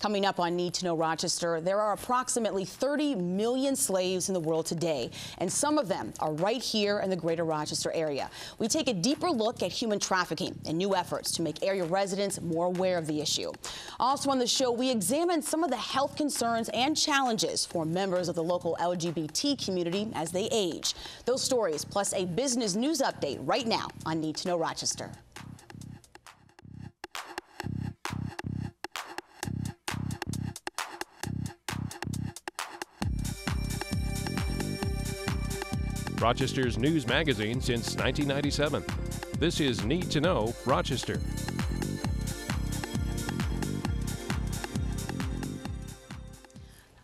Coming up on Need to Know Rochester, there are approximately 30 million slaves in the world today, and some of them are right here in the greater Rochester area. We take a deeper look at human trafficking and new efforts to make area residents more aware of the issue. Also on the show, we examine some of the health concerns and challenges for members of the local LGBT community as they age. Those stories, plus a business news update right now on Need to Know Rochester. Rochester's news magazine since 1997. This is Need to Know Rochester.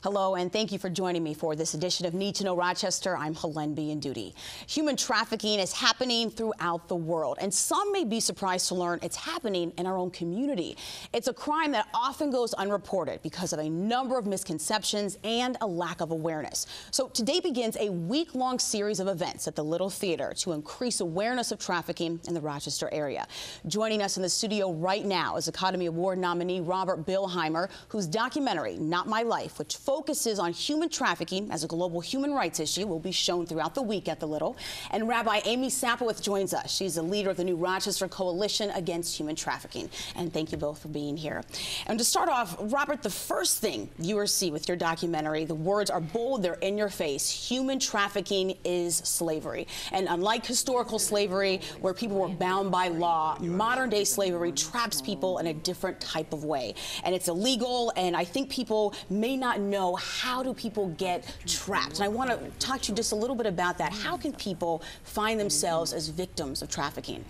Hello, and thank you for joining me for this edition of Need to Know Rochester. I'm Helen duty. Human trafficking is happening throughout the world, and some may be surprised to learn it's happening in our own community. It's a crime that often goes unreported because of a number of misconceptions and a lack of awareness. So today begins a week-long series of events at the Little Theater to increase awareness of trafficking in the Rochester area. Joining us in the studio right now is Academy Award nominee Robert Bilheimer, whose documentary, Not My Life, which on human trafficking as a global human rights issue will be shown throughout the week at the Little. And Rabbi Amy Sapowith joins us. She's the leader of the new Rochester Coalition Against Human Trafficking. And thank you both for being here. And to start off, Robert, the first thing viewers see with your documentary, the words are bold, they're in your face. Human trafficking is slavery. And unlike historical slavery, where people were bound by law, modern day slavery traps people in a different type of way. And it's illegal, and I think people may not know know how do people get trapped? And I want to talk to you just a little bit about that. How can people find themselves as victims of trafficking?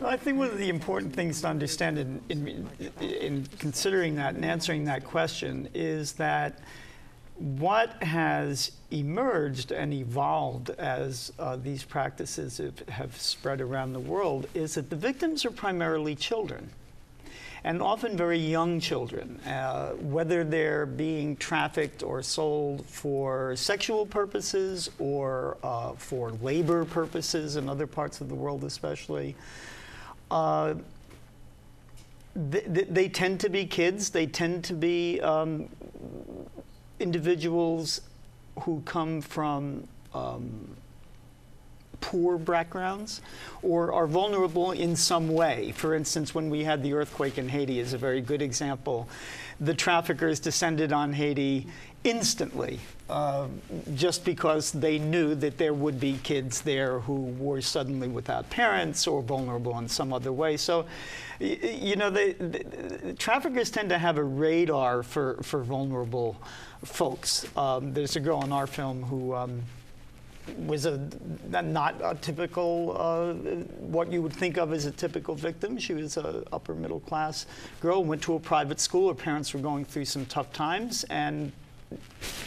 Well, I think one of the important things to understand in, in, in, considering that and answering that question is that what has emerged and evolved as uh, these practices have, have spread around the world is that the victims are primarily children and often very young children, uh, whether they're being trafficked or sold for sexual purposes or uh, for labor purposes in other parts of the world, especially. Uh, they, they, tend to be kids. They tend to be um, individuals who come from um, poor backgrounds or are vulnerable in some way. For instance, when we had the earthquake in Haiti is a very good example. The traffickers descended on Haiti instantly uh, just because they knew that there would be kids there who were suddenly without parents or vulnerable in some other way. So, you know, the, the traffickers tend to have a radar for, for vulnerable folks. Um, there's a girl in our film who um, was a not a typical uh, what you would think of as a typical victim. She was a upper middle class girl, went to a private school. Her parents were going through some tough times, and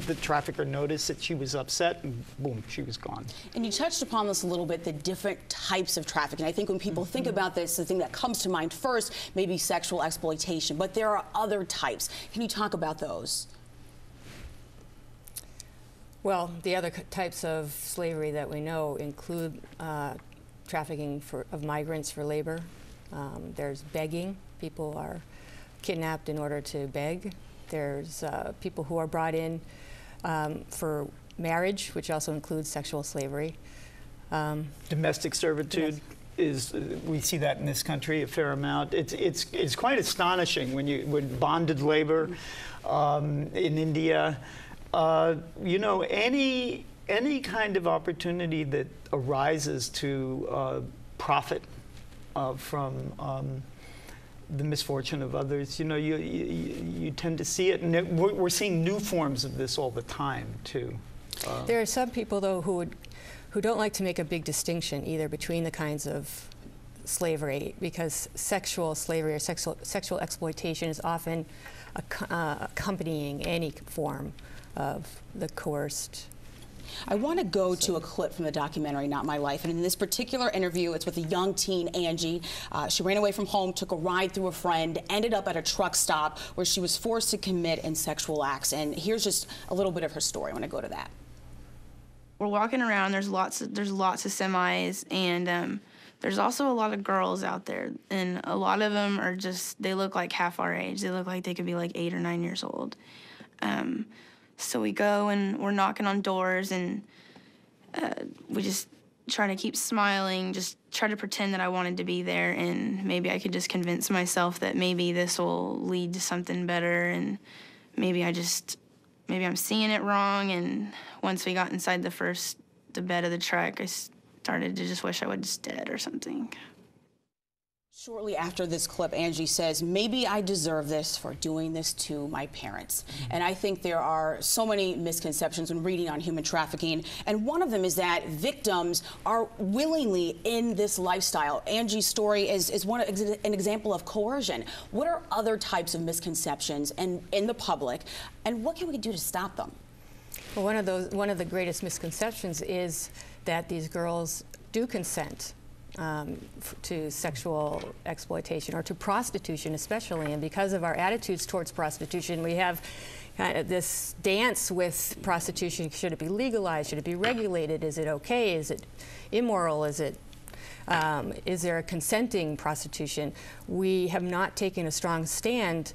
the trafficker noticed that she was upset and boom, she was gone. And you touched upon this a little bit, the different types of trafficking. I think when people mm -hmm. think mm-hmm. about this, the thing that comes to mind first may be sexual exploitation, but there are other types. Can you talk about those? Well, the other types of slavery that we know include uh, trafficking for, of migrants for labor. Um, there's begging. People are kidnapped in order to beg. There's uh, people who are brought in um, for marriage, which also includes sexual slavery. Um, Domestic servitude. Yes. Is, uh, we see that in this country a fair amount. It's, it's, it's quite astonishing when you when bonded labor um, in India, uh, you know, any any kind of opportunity that arises to uh, profit uh, from um, the misfortune of others, you know, you, you, you tend to see it, and it, we're, we're, seeing new forms of this all the time, too. Uh, there are some people, though, who would, who don't like to make a big distinction either between the kinds of slavery, because sexual slavery or sexual sexual exploitation is often uh, accompanying any form of the coerced I want to go to a clip from the documentary Not My Life. And in this particular interview, it's with a young teen, Angie. Uh, she ran away from home, took a ride through a friend, ended up at a truck stop where she was forced to commit in sexual acts. And here's just a little bit of her story. I want to go to that. We're walking around. There's lots. Of, there's lots of semis, and um, there's also a lot of girls out there, and a lot of them are just, they look like half our age. They look like they could be like eight or nine years old. Um, so we go and we're knocking on doors, and uh, we just try to keep smiling, just try to pretend that I wanted to be there, and maybe I could just convince myself that maybe this will lead to something better, and maybe I just, maybe I'm seeing it wrong. And once we got inside the first, the bed of the truck, I started to just wish I was dead or something. Shortly after this clip, Angie says, maybe I deserve this for doing this to my parents. Mm-hmm. And I think there are so many misconceptions when reading on human trafficking. And one of them is that victims are willingly in this lifestyle. Angie's story is, is one, an example of coercion. What are other types of misconceptions in, in the public? And what can we do to stop them? Well, one of those, one of the greatest misconceptions is that these girls do consent um, to sexual exploitation or to prostitution, especially. And because of our attitudes towards prostitution, we have kind of this dance with prostitution. Should it be legalized? Should it be regulated? Is it okay? Is it immoral? Is it um, is there a consenting prostitution? We have not taken a strong stand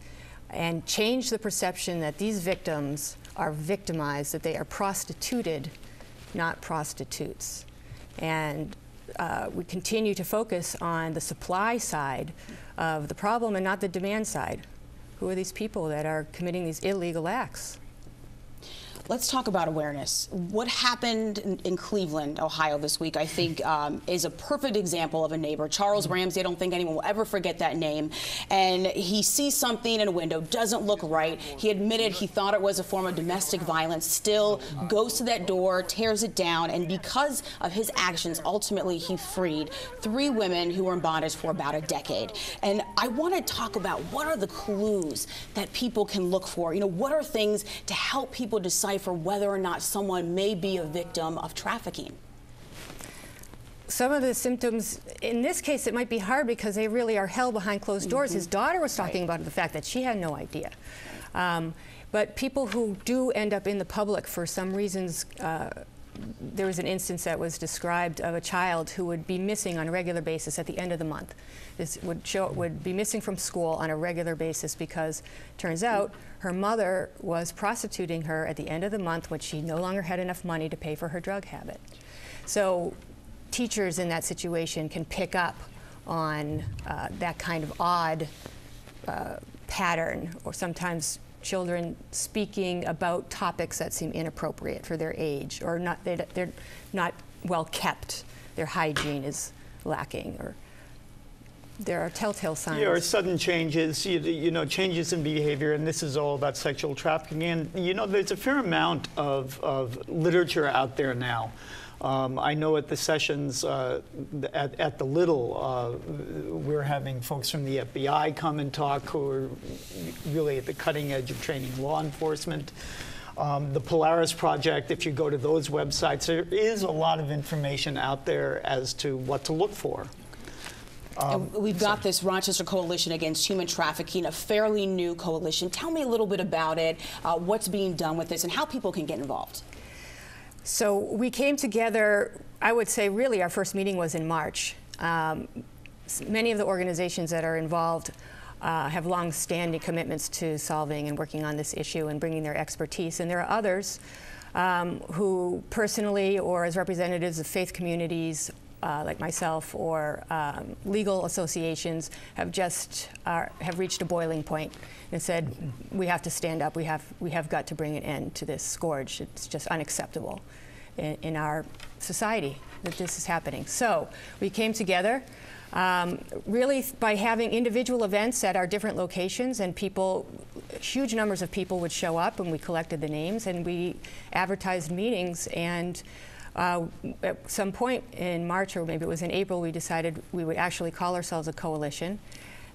and changed the perception that these victims are victimized, that they are prostituted, not prostitutes. And uh, we continue to focus on the supply side of the problem and not the demand side. Who are these people that are committing these illegal acts? Let's talk about awareness. What happened in, in Cleveland, Ohio this week, I think, um, is a perfect example of a neighbor. Charles Ramsey, I don't think anyone will ever forget that name. And he sees something in a window, doesn't look right. He admitted he thought it was a form of domestic violence, still goes to that door, tears it down, and because of his actions, ultimately he freed three women who were in bondage for about a decade. And I want to talk about what are the clues that people can look for? You know, what are things to help people decide decide for whether or not someone may be a victim of trafficking? Some of the symptoms, in this case, it might be hard because they really are held behind closed doors. Mm -hmm. His daughter was talking right. about the fact that she had no idea. Um, but people who do end up in the public for some reasons, uh, there was an instance that was described of a child who would be missing on a regular basis at the end of the month. This would show would be missing from school on a regular basis because turns out her mother was prostituting her at the end of the month when she no longer had enough money to pay for her drug habit. So teachers in that situation can pick up on uh, that kind of odd uh, pattern or sometimes children speaking about topics that seem inappropriate for their age or not they, they're not well kept their hygiene is lacking or there are telltale signs. There are sudden changes, you, you, know, changes in behavior, and this is all about sexual trafficking. And, you know, there's a fair amount of, of literature out there now. Um, I know at the sessions uh, at, at, the Little, uh, we're having folks from the FBI come and talk who are really at the cutting edge of training law enforcement. Um, the Polaris Project, if you go to those websites, there is a lot of information out there as to what to look for. Um, we've got this Rochester Coalition Against Human Trafficking, a fairly new coalition. Tell me a little bit about it, uh, what's being done with this, and how people can get involved. So we came together, I would say really our first meeting was in March. Um, many of the organizations that are involved uh, have long-standing commitments to solving and working on this issue and bringing their expertise. And there are others um, who personally or as representatives of faith communities uh, like myself or um, legal associations have just have reached a boiling point and said we have to stand up we have we have got to bring an end to this scourge it's just unacceptable in, in our society that this is happening. So we came together um, really by having individual events at our different locations and people, huge numbers of people would show up and we collected the names and we advertised meetings and uh, at some point in March or maybe it was in April we decided we would actually call ourselves a coalition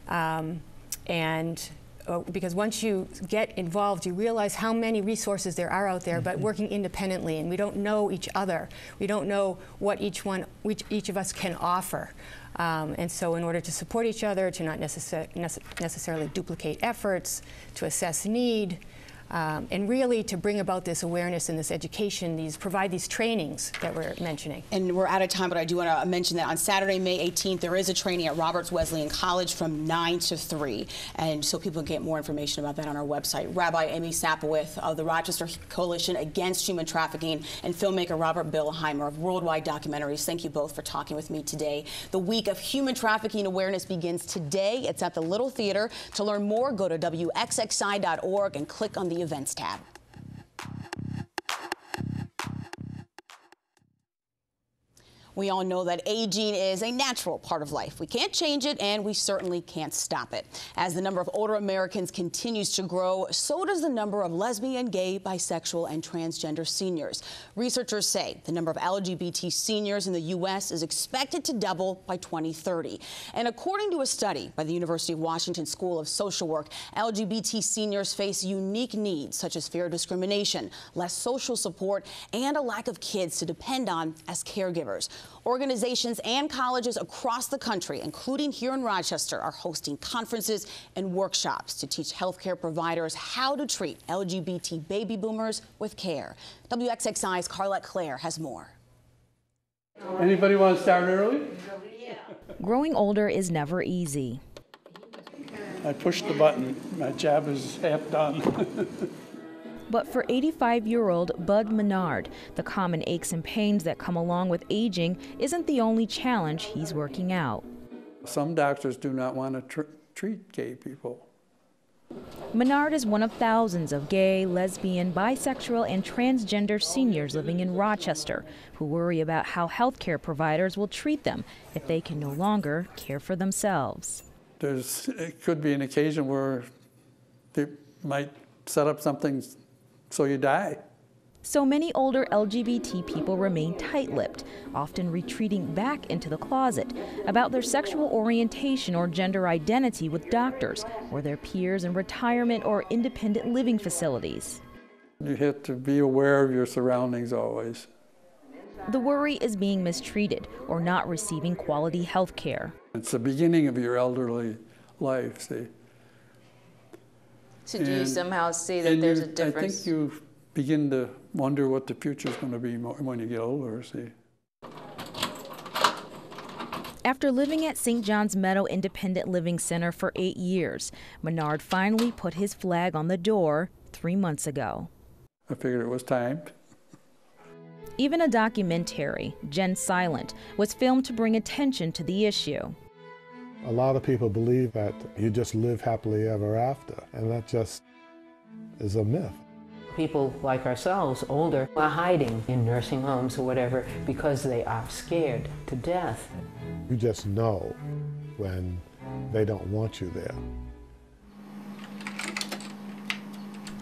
um, and uh, because once you get involved, you realize how many resources there are out there, mm -hmm. but mm-hmm. working independently, and we don't know each other. We don't know what each one, each, each of us can offer. Um, and so, in order to support each other, to not necessar necessarily duplicate efforts, to assess need, um, and really to bring about this awareness and this education, these provide these trainings that we're mentioning. And we're out of time, but I do want to mention that on Saturday, May 18th, there is a training at Roberts Wesleyan College from 9 to 3. And so people can get more information about that on our website. Rabbi Amy Sapowith of the Rochester Coalition Against Human Trafficking and filmmaker Robert Bilheimer of Worldwide Documentaries. Thank you both for talking with me today. The week of human trafficking awareness begins today. It's at the Little Theater. To learn more, go to WXXI.org and click on the Events tab. We all know that aging is a natural part of life. We can't change it, and we certainly can't stop it. As the number of older Americans continues to grow, so does the number of lesbian, gay, bisexual, and transgender seniors. Researchers say the number of LGBT seniors in the U.S. is expected to double by 2030. And according to a study by the University of Washington School of Social Work, LGBT seniors face unique needs such as fear of discrimination, less social support, and a lack of kids to depend on as caregivers. Organizations and colleges across the country, including here in Rochester, are hosting conferences and workshops to teach healthcare providers how to treat LGBT baby boomers with care. WXXI's Carlette Claire has more. Anybody want to start early? Growing older is never easy. I pushed the button. My job is half done. But for 85 year old Bud Menard, the common aches and pains that come along with aging isn't the only challenge he's working out. Some doctors do not want to tr- treat gay people. Menard is one of thousands of gay, lesbian, bisexual, and transgender seniors living in Rochester who worry about how healthcare providers will treat them if they can no longer care for themselves. There's, it could be an occasion where they might set up something so you die. So many older LGBT people remain tight lipped, often retreating back into the closet about their sexual orientation or gender identity with doctors or their peers in retirement or independent living facilities. You have to be aware of your surroundings always. The worry is being mistreated or not receiving quality health care. It's the beginning of your elderly life, see. So do you somehow see that there's you- a difference? I think you begin to wonder what the future is going to be when you get older, see. After living at St. John's Meadow Independent Living Center for eight years, Menard finally put his flag on the door three months ago. I figured it was time. Even a documentary, Gen Silent, was filmed to bring attention to the issue. A lot of people believe that you just live happily ever after, and that just is a myth. People like ourselves, older, are hiding in nursing homes or whatever because they are scared to death. You just know when they don't want you there.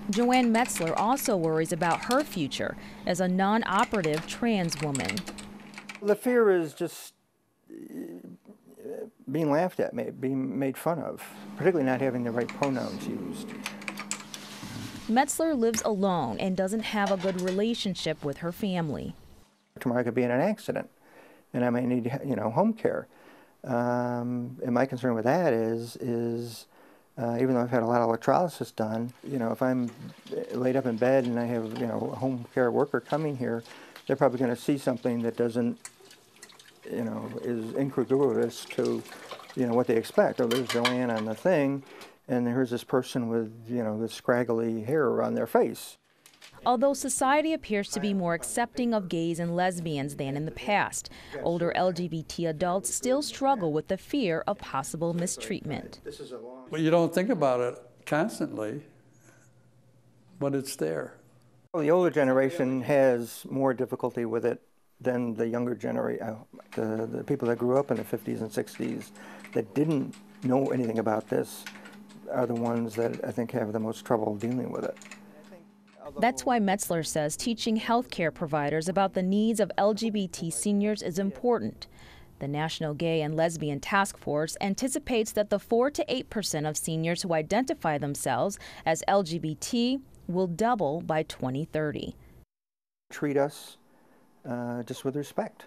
Joanne Metzler also worries about her future as a non operative trans woman. The fear is just being laughed at, being made fun of, particularly not having the right pronouns used. Metzler lives alone and doesn't have a good relationship with her family. Tomorrow I could be in an accident, and I may need, you know, home care. Um, and my concern with that is, is uh, even though I've had a lot of electrolysis done, you know, if I'm laid up in bed and I have, you know, a home care worker coming here, they're probably going to see something that doesn't, you know, is incongruous to, you know, what they expect. Oh, there's Joanne on the thing, and here's this person with, you know, this scraggly hair on their face. Although society appears to be more accepting of gays and lesbians than in the past, older LGBT adults still struggle with the fear of possible mistreatment. But you don't think about it constantly, but it's there. Well, the older generation has more difficulty with it than the younger generation, uh, the, the people that grew up in the 50s and 60s that didn't know anything about this are the ones that I think have the most trouble dealing with it. That's why Metzler says teaching healthcare providers about the needs of LGBT seniors is important. The National Gay and Lesbian Task Force anticipates that the 4 to 8 percent of seniors who identify themselves as LGBT will double by 2030. Treat us uh, just with respect.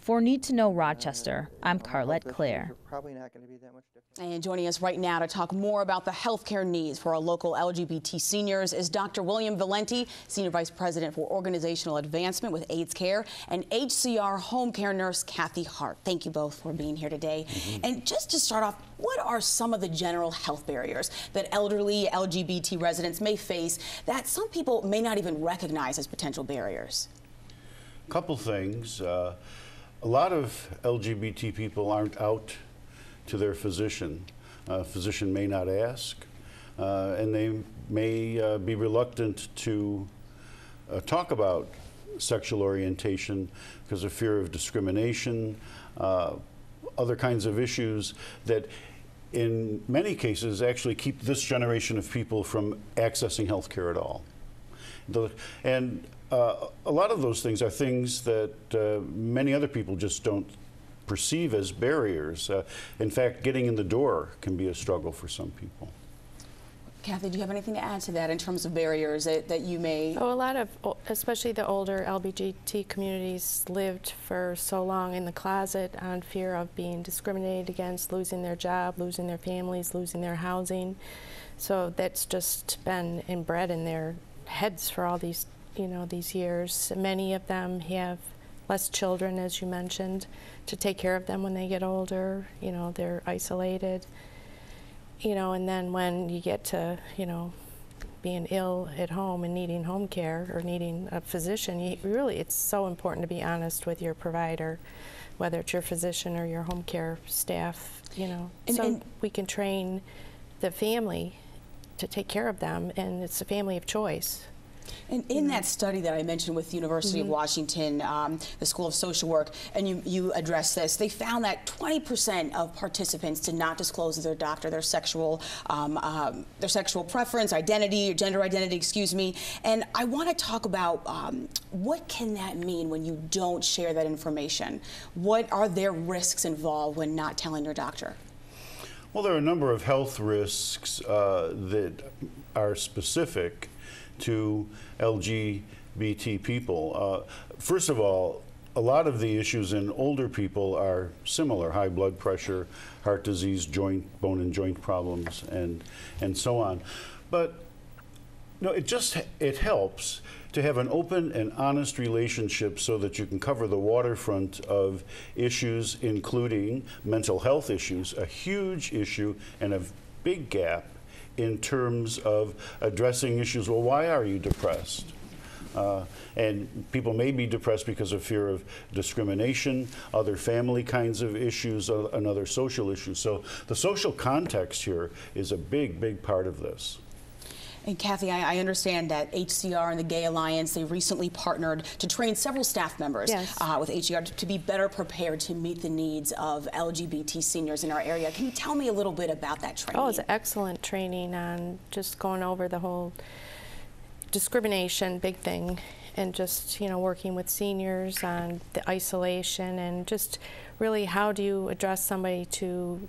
For Need to Know Rochester, I'm Carlette Clare. Probably not going to be that much different. And joining us right now to talk more about the healthcare needs for our local LGBT seniors is Dr. William Valenti, Senior Vice President for Organizational Advancement with AIDS Care, and HCR home care nurse Kathy Hart. Thank you both for being here today. And just to start off, what are some of the general health barriers that elderly LGBT residents may face that some people may not even recognize as potential barriers? Couple things. Uh, a lot of LGBT people aren't out to their physician. Uh, physician may not ask, uh, and they may uh, be reluctant to uh, talk about sexual orientation because of fear of discrimination, uh, other kinds of issues that in many cases actually keep this generation of people from accessing health care at all. The, and uh, a lot of those things are things that uh, many other people just don't perceive as barriers. Uh, in fact, getting in the door can be a struggle for some people. Kathy, do you have anything to add to that in terms of barriers that, that you may? Oh, a lot of, especially the older LGBT communities, lived for so long in the closet on fear of being discriminated against, losing their job, losing their families, losing their housing. So that's just been inbred in their heads for all these, you know, these years. Many of them have less children, as you mentioned, to take care of them when they get older. You know, they're isolated you know, and then when you get to, you know, being ill at home and needing home care or needing a physician, you really, it's so important to be honest with your provider, whether it's your physician or your home care staff, you know. And- so and- we can train the family to take care of them, and it's a family of choice. And in that study that I mentioned with the University of Washington, um, the School of Social Work, and you, you addressed this, they found that 20% of participants did not disclose to their doctor their sexual, um, um, their sexual preference, identity, or gender identity, excuse me. And I want to talk about um, what can that mean when you don't share that information? What are there risks involved when not telling your doctor? Well, there are a number of health risks uh, that are specific to LGBT people. Uh, first of all, a lot of the issues in older people are similar high blood pressure, heart disease, joint, bone and joint problems, and, and so on. But no, it just it helps to have an open and honest relationship so that you can cover the waterfront of issues, including mental health issues, a huge issue and a big gap in terms of addressing issues. Well, why are you depressed? Uh, and people may be depressed because of fear of discrimination, other family kinds of issues, uh, and other social issues. So the social context here is a big, big part of this. And Kathy, I, I understand that HCR and the Gay Alliance, they recently partnered to train several staff members Yes. uh, with HCR to, to be better prepared to meet the needs of LGBT seniors in our area. Can you tell me a little bit about that training? Oh, it's excellent training on just going over the whole discrimination, big thing, and just you know working with seniors on the isolation and just really how do you address somebody to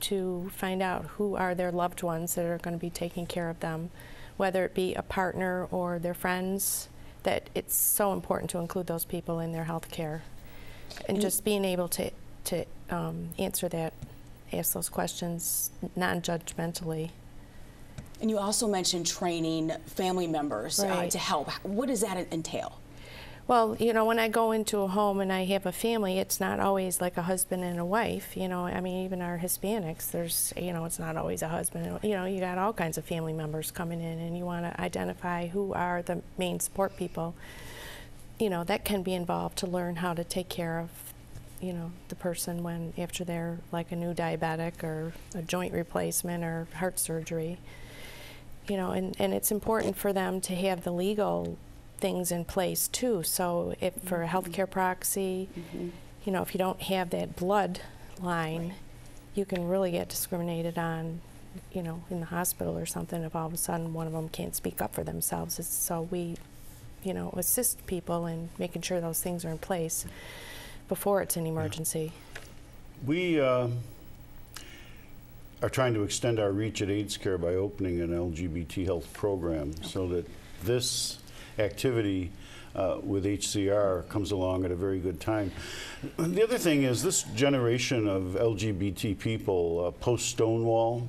to find out who are their loved ones that are going to be taking care of them, whether it be a partner or their friends. That it's so important to include those people in their health care, and just being able to to um, answer that, ask those questions non-judgmentally. and you also mentioned training family members uh, to help. What does that entail? Well, you know, when I go into a home and I have a family, it's not always like a husband and a wife. You know, I mean, even our Hispanics, there's, you know, it's not always a husband. And, you know, you got all kinds of family members coming in, and you want to identify who are the main support people. You know, that can be involved to learn how to take care of, you know, the person when after they're like a new diabetic or a joint replacement or heart surgery you know, and, and it's important for them to have the legal things in place too. So if for a healthcare proxy, you know, if you don't have that blood line, you can really get discriminated on, you know, in the hospital or something if all of a sudden one of them can't speak up for themselves. It's, so we, you know, assist people in making sure those things are in place before it's an emergency. We uh, are trying to extend our reach at AIDS Care by opening an LGBT health program so that this activity uh, with HCR comes along at a very good time. The other thing is this generation of LGBT people, uh, post Stonewall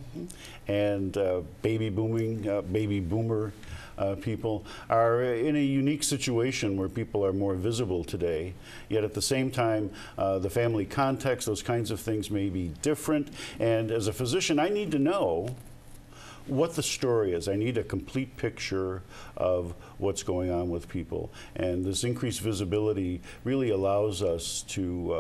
and uh, baby booming, uh, baby boomer uh, people are in a unique situation where people are more visible today. Yet at the same time, uh, the family context, those kinds of things may be different. And as a physician, I need to know what the story is. I need a complete picture of what's going on with people. And this increased visibility really allows us to,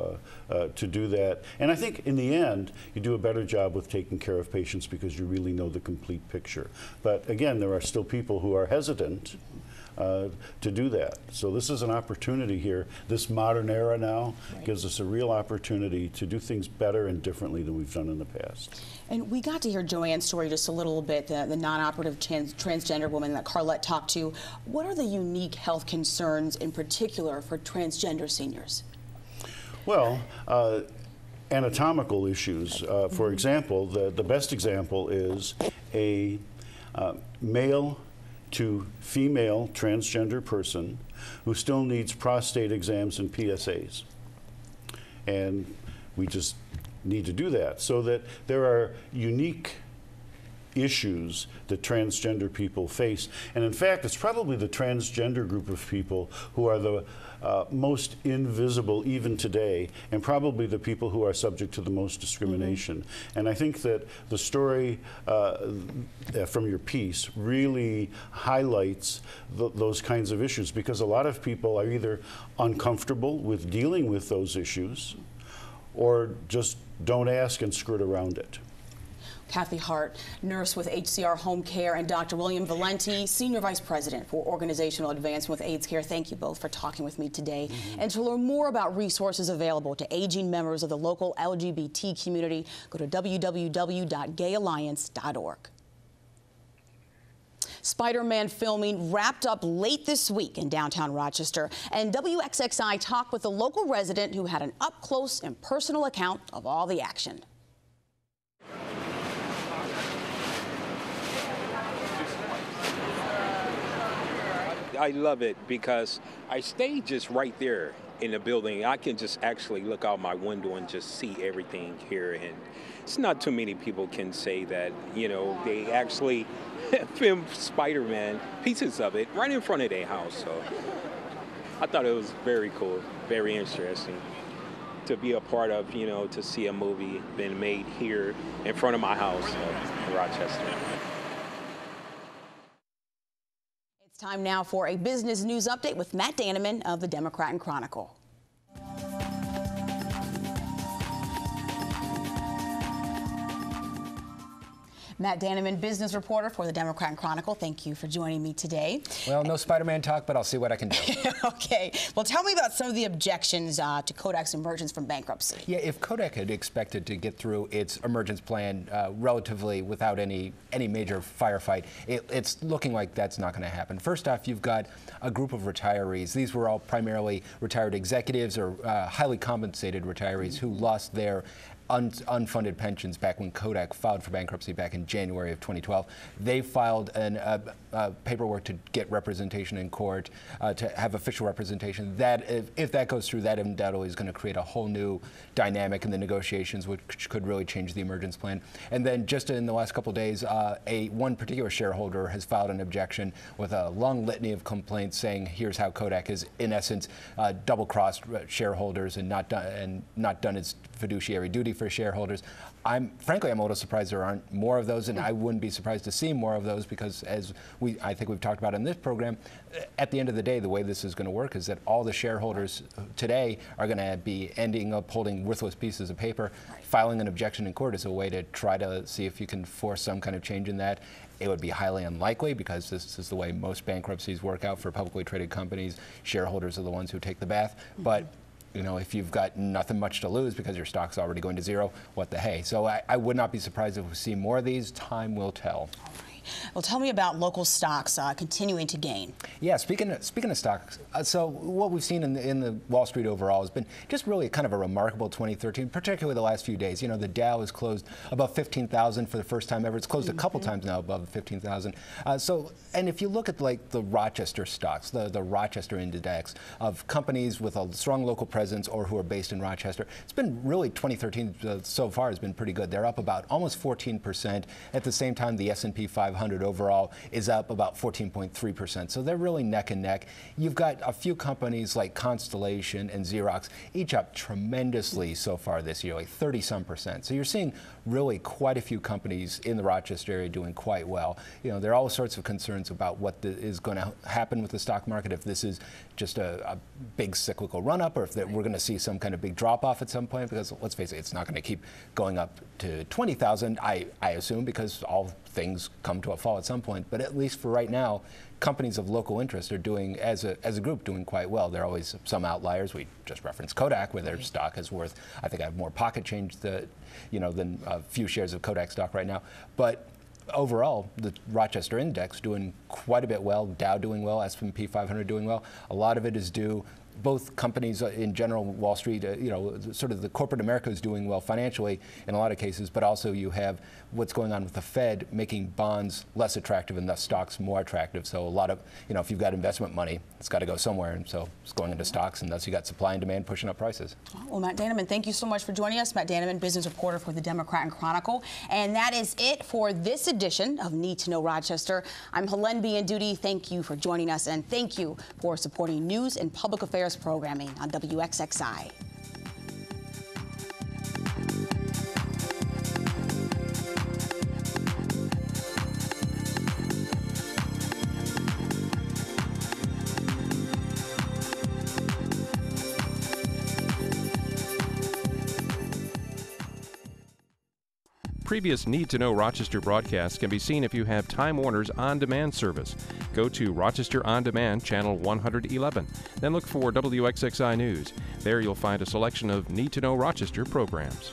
uh, uh, to do that. And I think in the end, you do a better job with taking care of patients because you really know the complete picture. But again, there are still people who are hesitant uh, to do that. So this is an opportunity here. This modern era now right. gives us a real opportunity to do things better and differently than we've done in the past. And we got to hear Joanne's story just a little bit, the, the non-operative trans transgender woman that Carlette talked to. What are the unique health concerns in particular for transgender seniors? Well, uh, anatomical issues. Uh, for mm-hmm. example, the, the best example is a uh, male to female transgender person who still needs prostate exams and PSAs. And we just need to do that so that there are unique issues that transgender people face. And in fact, it's probably the transgender group of people who are the uh, most invisible even today, and probably the people who are subject to the most discrimination. Mm -hmm. And I think that the story uh, from your piece really highlights th those kinds of issues because a lot of people are either uncomfortable with dealing with those issues or just don't ask and skirt around it. Kathy Hart, nurse with HCR Home Care, and Dr. William Valenti, Senior Vice President for Organizational Advancement with AIDS Care. Thank you both for talking with me today. Mm -hmm. And to learn more about resources available to aging members of the local LGBT community, go to www.gayalliance.org. Spider-Man filming wrapped up late this week in downtown Rochester, and WXXI talked with a local resident who had an up-close and personal account of all the action. I love it because I stay just right there in the building. I can just actually look out my window and just see everything here. And it's not too many people can say that, you know, they actually filmed Spider-Man, pieces of it, right in front of their house. So I thought it was very cool, very interesting to be a part of, you know, to see a movie being made here in front of my house in Rochester. Time now for a business news update with Matt Daneman of the Democrat and Chronicle. Matt Daneman, business reporter for the Democrat Chronicle. Thank you for joining me today. Well, no Spider-Man talk, but I'll see what I can do. okay. Well, tell me about some of the objections uh, to Kodak's emergence from bankruptcy. Yeah, if Kodak had expected to get through its emergence plan uh, relatively without any any major firefight, it, it's looking like that's not going to happen. First off, you've got a group of retirees. These were all primarily retired executives or uh, highly compensated retirees who lost their un unfunded pensions back when Kodak filed for bankruptcy back in January of 2012. They filed an, uh, uh, paperwork to get representation in court, uh, to have official representation. That, if, if that goes through, that undoubtedly is going to create a whole new dynamic in the negotiations, which could really change the emergence plan. And then just in the last couple days, uh, a one particular shareholder has filed an objection with a long litany of complaints saying here's how Kodak has, in essence, uh, double-crossed shareholders and not done and not done its fiduciary duty for shareholders. I'm frankly, I'm a little surprised there aren't more of those, and I wouldn't be surprised to see more of those because, as we, I think we've talked about in this program, eh, at the end of the day, the way this is going to work is that all the shareholders uh, today are going to be ending up holding worthless pieces of paper. Filing an objection in court is a way to try to see if you can force some kind of change in that. It would be highly unlikely because this is the way most bankruptcies work out for publicly traded companies. Shareholders are the ones who take the bath. But you know, if you've got nothing much to lose because your stock's already going to zero, what the hey? So I, I would not be surprised if we see more of these. Time will tell. Well, tell me about local stocks uh, continuing to gain. Yeah, speaking of, speaking of stocks, uh, so what we've seen in the, in the Wall Street overall has been just really kind of a remarkable 2013, particularly the last few days. You know, the Dow has closed above 15,000 for the first time ever. It's closed mm-hmm. a couple mm-hmm. times now above 15,000. Uh, so, and if you look at like the Rochester stocks, the, the Rochester Index of companies with a strong local presence or who are based in Rochester, it's been really 2013 uh, so far has been pretty good. They're up about almost 14 percent. At the same time, the S&P 500 overall is up about 14.3 percent. So they're really neck and neck. You've got a few companies like Constellation and Xerox, each up tremendously so far this year, like 30 some percent. So you're seeing really quite a few companies in the Rochester area doing quite well. You know, there are all sorts of concerns about what the, is going to happen with the stock market if this is just a, a big cyclical run up or if we're going to see some kind of big drop off at some point because let's face it, it's not going to keep going up to 20,000, I, I assume, because all things come to a fall at some point. But at least for right now, companies of local interest are doing, as a, as a group, doing quite well. There are always some outliers. We just referenced Kodak, where their stock is worth, I think I have more pocket change the, you know, than a few shares of Kodak stock right now. But overall, the Rochester Index doing quite a bit well, Dow doing well, S&P 500 doing well. A lot of it is due both companies in general, Wall Street, uh, you know, sort of the corporate America is doing well financially in a lot of cases, but also you have what's going on with the Fed making bonds less attractive and thus stocks more attractive. So a lot of, you know, if you've got investment money, it's got to go somewhere, and so it's going into stocks, and thus you got supply and demand pushing up prices. Well, Matt Daneman, thank you so much for joining us. Matt Daneman, business reporter for the Democrat and Chronicle, and that is it for this edition of Need to Know Rochester. I'm Helene Biandudi. Thank you for joining us, and thank you for supporting news and public affairs programming on WXXI. Previous Need to Know Rochester broadcasts can be seen if you have Time Warner's on demand service. Go to Rochester On Demand, channel 111. Then look for WXXI News. There you'll find a selection of Need to Know Rochester programs.